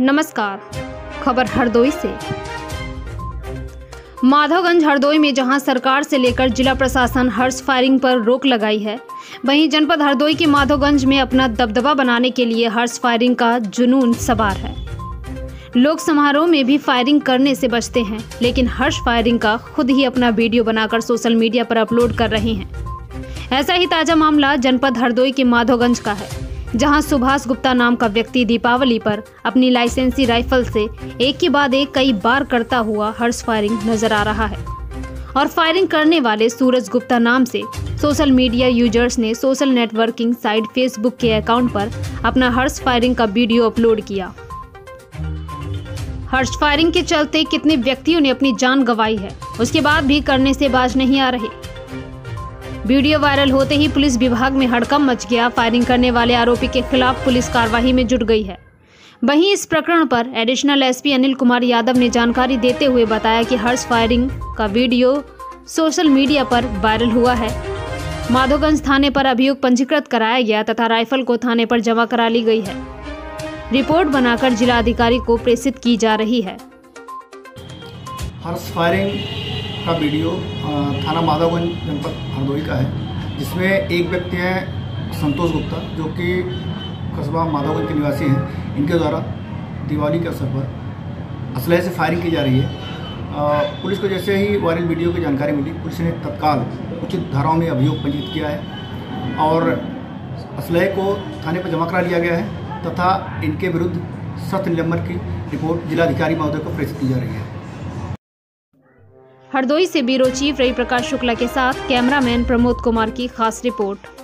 नमस्कार, खबर हरदोई से। माधवगंज हरदोई में जहाँ सरकार से लेकर जिला प्रशासन हर्ष फायरिंग पर रोक लगाई है, वहीं जनपद हरदोई के माधवगंज में अपना दबदबा बनाने के लिए हर्ष फायरिंग का जुनून सवार है। लोग समारोह में भी फायरिंग करने से बचते हैं, लेकिन हर्ष फायरिंग का खुद ही अपना वीडियो बनाकर सोशल मीडिया पर अपलोड कर रहे हैं। ऐसा ही ताज़ा मामला जनपद हरदोई के माधोगंज का है। जहाँ सुभाष गुप्ता नाम का व्यक्ति दीपावली पर अपनी लाइसेंसी राइफल से एक के बाद एक कई बार करता हुआ हर्ष फायरिंग नज़र आ रहा है। और फायरिंग करने वाले सूरज गुप्ता नाम से सोशल मीडिया यूज़र्स ने सोशल नेटवर्किंग साइट फेसबुक के अकाउंट पर अपना हर्ष फायरिंग का वीडियो अपलोड किया। हर्ष फायरिंग के चलते कितने व्यक्तियों ने अपनी जान गंवाई है, उसके बाद भी करने से बाज नहीं आ रहे। वीडियो वायरल होते ही पुलिस विभाग में हड़कम मच गया। फायरिंग करने वाले आरोपी के खिलाफ पुलिस कार्रवाई में जुट गई है। वहीं इस प्रकरण पर एडिशनल एसपी अनिल कुमार यादव ने जानकारी देते हुए बताया कि हर्ष फायरिंग का वीडियो सोशल मीडिया पर वायरल हुआ है। माधोगंज थाने पर अभियोग पंजीकृत कराया गया तथा राइफल को थाने पर जमा करा ली गई है। रिपोर्ट बनाकर जिला अधिकारी को प्रेषित की जा रही है। हर्ष फायरिंग का वीडियो थाना माधवगंज जनपद हरदोई का है, जिसमें एक व्यक्ति है संतोष गुप्ता, जो कि कस्बा माधवगंज के निवासी हैं। इनके द्वारा दिवाली के अवसर पर असलहे से फायरिंग की जा रही है। पुलिस को जैसे ही वायरल वीडियो की जानकारी मिली, पुलिस ने तत्काल उचित धाराओं में अभियोग पंजीकृत किया है और असलहे को थाने पर जमा करा लिया गया है तथा इनके विरुद्ध सख्त निलंबन की रिपोर्ट जिलाधिकारी महोदय को प्रेषित की जा रही है। हरदोई से ब्यूरो चीफ रवि प्रकाश शुक्ला के साथ कैमरामैन प्रमोद कुमार की खास रिपोर्ट।